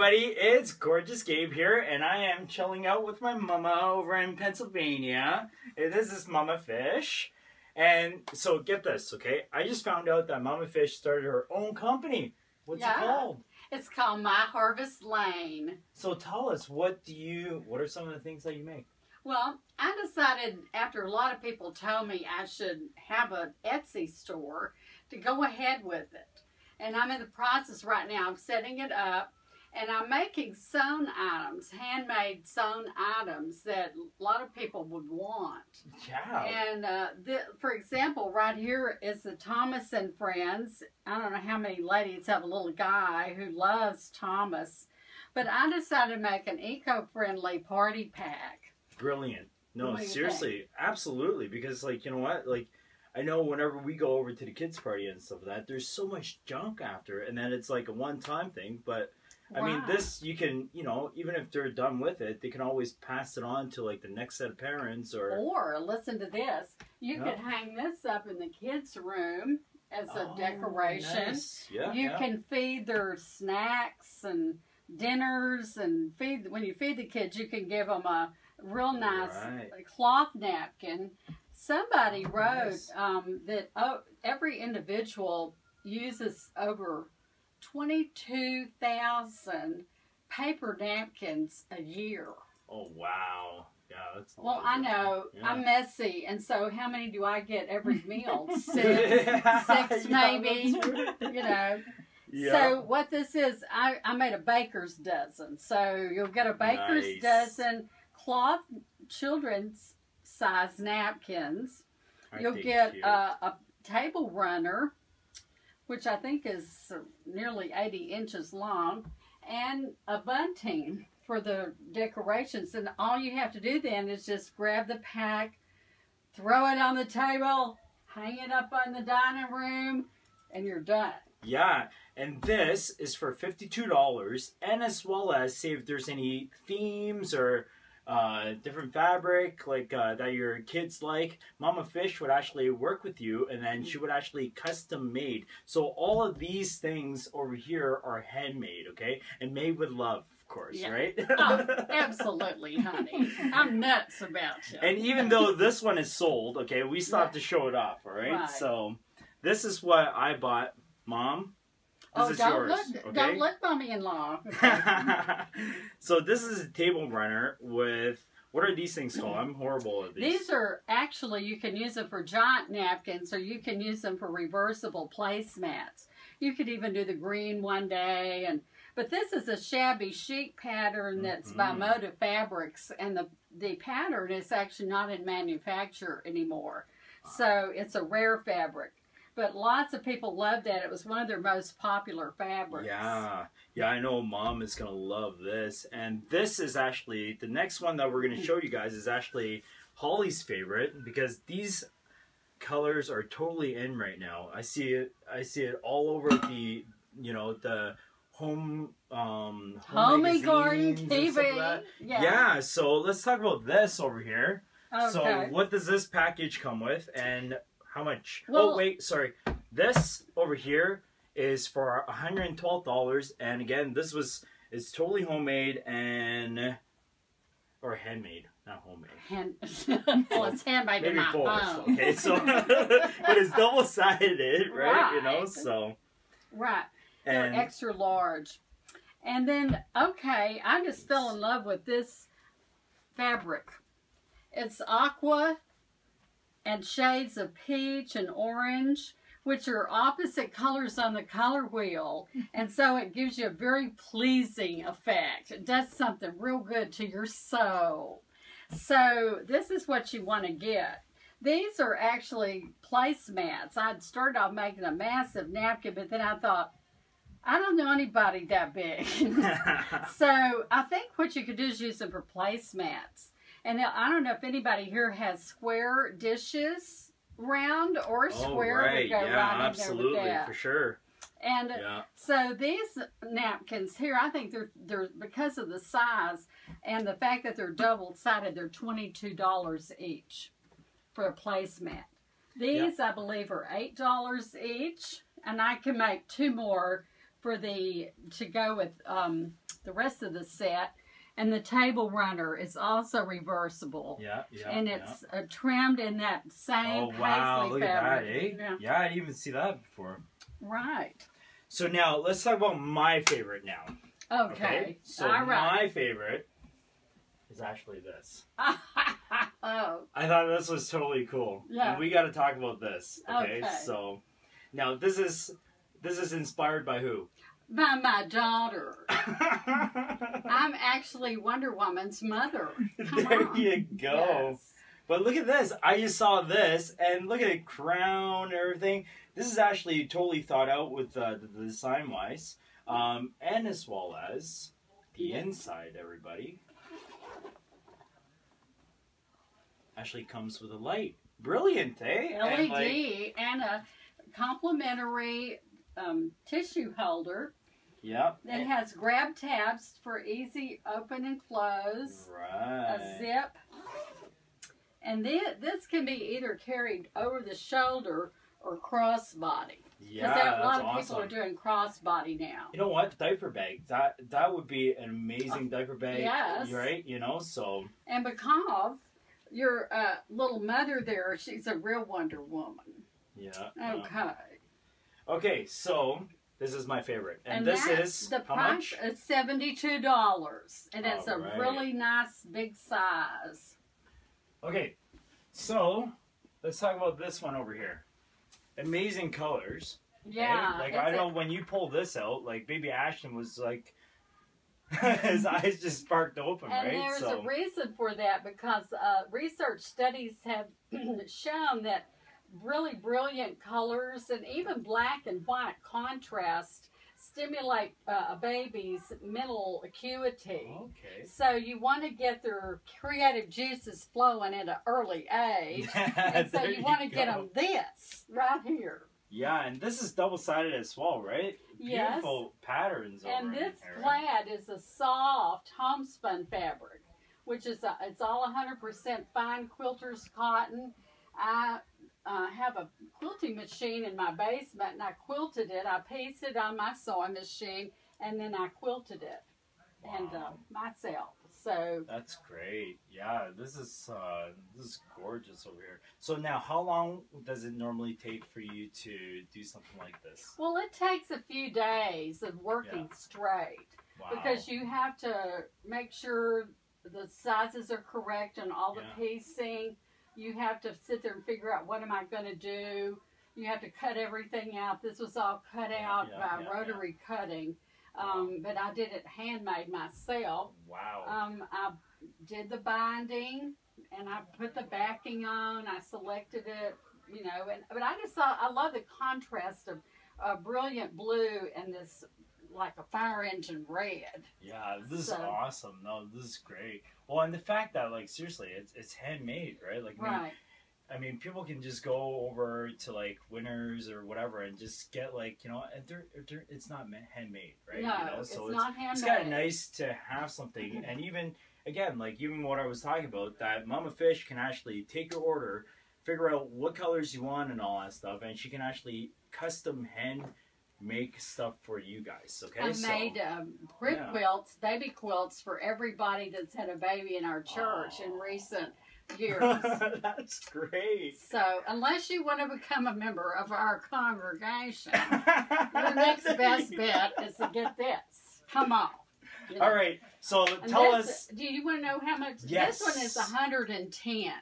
everybody, it's Gorgeous Gabe here, and I am chilling out with my mama over in Pennsylvania. This is Mama Fish. And so get this, okay? I just found out that Mama Fish started her own company. What's Yeah. it called? It's called My Harvest Lane. So tell us, what do you, what are some of the things that you make? Well, I decided after a lot of people told me I should have an Etsy store to go ahead with it. And I'm in the process right now of setting it up. And I'm making sewn items, handmade sewn items that a lot of people would want. Yeah. And uh, the, for example, right here is the Thomas and Friends. I don't know how many ladies have a little guy who loves Thomas, but I decided to make an eco-friendly party pack. Brilliant. No, What do you seriously, absolutely. Because, like, you know what? Like, I know whenever we go over to the kids' party and stuff like that, there's so much junk after, and then it's like a one-time thing. But I mean, this you can, you know, even if they're done with it, they can always pass it on to like the next set of parents or. Or listen to this: you Yeah. could hang this up in the kids' room as a Oh, decoration. nice. Yeah. you yeah. can feed their snacks and dinners and feed when you feed the kids you can give them a real nice Right. cloth napkin somebody Oh, wrote nice. um, that oh, every individual uses over 22,000 paper napkins a year Oh wow. Yeah, that's. well i know junk. i'm messy and so how many do i get every meal Yeah. six six Yeah, maybe right. you know Yeah. So what this is, I, I made a baker's dozen. So you'll get a baker's Nice. dozen cloth children's size napkins. Aren't you'll get a, uh, a table runner, which I think is nearly 80 inches long, and a bunting for the decorations. And all you have to do then is just grab the pack, throw it on the table, hang it up on the dining room, and you're done. Yeah, and this is for fifty-two dollars, and as well as say if there's any themes or uh, different fabric like uh, that your kids like, Mama Fish would actually work with you, and then she would actually custom made. So all of these things over here are handmade, okay, and made with love, of course, Yeah. right? Oh, absolutely, honey. I'm nuts about you. And even though this one is sold, okay, we still have to show it off, all right? Right. So this is what I bought, Mom. Oh, don't yours, look, okay? don't look, mommy-in-law. so this is a table runner with what are these things called? I'm horrible at these. These are actually you can use them for giant napkins, or you can use them for reversible placemats. You could even do the green one day, and but this is a shabby chic pattern that's by Mhm. Moda Fabrics, and the the pattern is actually not in manufacture anymore, so it's a rare fabric. But lots of people loved that. It was one of their most popular fabrics. Yeah, yeah, I know mom is gonna love this. And this is actually the next one that we're gonna show you guys is actually Holly's favorite because these colors are totally in right now. I see it I see it all over the you know, the home um Home and Garden magazines and stuff like TV. Yeah. Yeah, so let's talk about this over here. Okay. So what does this package come with and how much? oh wait, sorry. This over here is for $112 and again this was it's totally homemade and or handmade, not homemade. Hand, well, it's handmade to Maybe my both. Okay, so but it's double sided, right? You know, so Right. They're and extra large. And then, okay, I just fell in love with this fabric. It's aqua and shades of peach and orange, which are opposite colors on the color wheel. And so it gives you a very pleasing effect. It does something real good to your soul. So this is what you want to get. These are actually placemats. I'd started off making a massive napkin, but then I thought, I don't know anybody that big. so I think what you could do is use them for placemats. And I don't know if anybody here has square dishes round or oh, square right, to go yeah, right in absolutely, there with that. for sure. And Yeah. so these napkins here, I think they're they're because of the size and the fact that they're double sided, they're twenty two dollars each for a placemat. These I believe are eight dollars each, and I can make two more for the to go with um, the rest of the set. And the table runner is also reversible. Yeah, yeah. and yeah. it's uh, trimmed in that same Oh wow! Look at that, fabric. eh? Yeah. Yeah, I didn't even see that before. Right. So now let's talk about my favorite now. Okay. So All right. my favorite is actually this. oh, I thought this was totally cool. Yeah. And we got to talk about this. Okay? Okay. So now this is this is inspired by who? By my daughter. I'm actually Wonder Woman's mother. Come there on. you go. Yes. But look at this. I just saw this, and look at the crown and everything. This is actually totally thought out with uh, the, the design wise, um, and as well as the inside. Everybody actually comes with a light. Brilliant, eh? LED And, like, and a complimentary um, tissue holder yeah. that has grab tabs for easy open and close, Right. a zip. And this, this can be either carried over the shoulder or crossbody. Yeah, Because a lot of awesome. people are doing crossbody now. You know what? Diaper bag. That that would be an amazing diaper bag. yes. Right? You know, so And because your uh, little mother there, she's a real Wonder Woman. yeah. yeah. Okay. Okay, so this is my favorite. And, And, this is the how price much? is seventy-two dollars, and it's Alright. a really nice big size. Okay. So, let's talk about this one over here. Amazing colors. okay? Yeah, Like I I a- know when you pull this out, like baby Ashton was like his eyes just sparked open, And right? there's so a reason for that because uh, research studies have shown that really brilliant colors and even black and white contrast stimulate uh, a baby's mental acuity. Okay. So you want to get their creative juices flowing at an early age. and so you want to get them this right here. Yeah, and this is double sided as well, right? Yes. Beautiful patterns And this here, right? plaid is a soft homespun fabric, which is a, it's all 100% fine quilter's cotton. I uh, have a quilting machine in my basement, and I quilted it. I pieced it on my sewing machine, and then I quilted it, and uh, myself. So That's great. Yeah, this is uh, this is gorgeous over here. So now, how long does it normally take for you to do something like this? Well, it takes a few days of working straight Wow. because you have to make sure the sizes are correct and all the Yeah. piecing. You have to sit there and figure out what am I going to do. You have to cut everything out. This was all cut Yeah, out yeah, by yeah, rotary cutting, um, but I did it handmade myself. wow. Um, I did the binding and I put the backing on. I selected it, you know, and but I just saw I love the contrast of uh, brilliant blue and this like a fire engine red. yeah, this is awesome. No, this is great. Well, and the fact that like seriously, it's it's handmade, right? Like, I mean, Right. I mean, people can just go over to like Winners or whatever and just get like you know, and they're, they're, it's not handmade, right? No, you know? it's so not it's kind of nice to have something, mm-hmm. and even again, like even what I was talking about, that Mama Fish can actually take your order, figure out what colors you want and all that stuff, and she can actually custom hand make stuff for you guys. Okay, I so made um, crib yeah. quilts, baby quilts for everybody that's had a baby in our church in recent years. that's great. so, unless you want to become a member of our congregation, the next best bet is to get this. Come on. You know. All right, so And tell this- us. Do you want to know how much? Yes. This one is 110,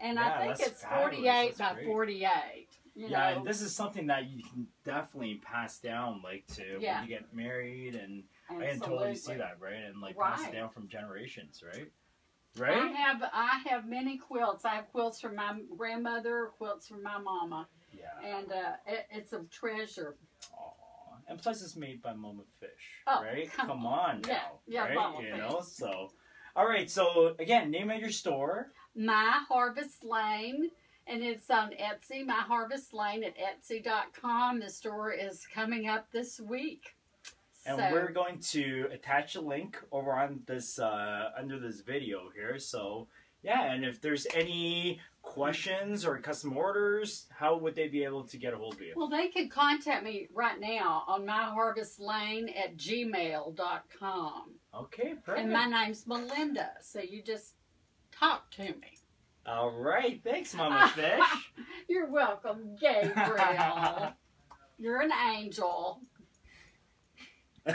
and Yeah, I think it's 48 by great. 48. You Yeah, know? and this is something that you can definitely pass down, like to Yeah. when you get married, and I can totally see that, right? And like pass it down from generations, right? Right. I Right? have I have many quilts. I have quilts from my grandmother, quilts from my mama, Yeah. and uh, it, it's a treasure. Aw. And plus, it's made by Mama Fish, Oh, right? come Come on, now, Yeah, yeah, right? You Fish. know, so. All right, so again, name of your store. My Harvest Lane, and it's on Etsy. My Harvest Lane at Etsy.com. The store is coming up this week. And so, we're going to attach a link over on this uh, under this video here, so yeah, and if there's any questions or custom orders, how would they be able to get a hold of you? Well, they can contact me right now on myharvestlane at gmail.com. Okay, perfect. And my name's Melinda, so you just talk to me. All right, thanks, Mama Fish. You're welcome, Gabriel. You're an angel.